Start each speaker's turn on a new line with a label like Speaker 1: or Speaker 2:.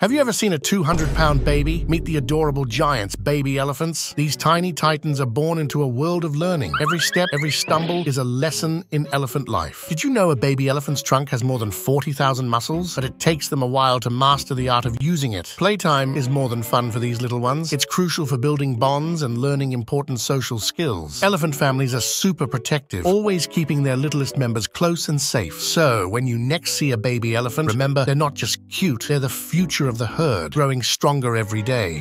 Speaker 1: Have you ever seen a 200 pound baby? Meet the adorable giants, baby elephants. These tiny titans are born into a world of learning. Every step, every stumble is a lesson in elephant life. Did you know a baby elephant's trunk has more than 40,000 muscles? But it takes them a while to master the art of using it. Playtime is more than fun for these little ones. It's crucial for building bonds and learning important social skills. Elephant families are super protective, always keeping their littlest members close and safe. So, when you next see a baby elephant, remember they're not just cute, they're the future of the herd, growing stronger every day.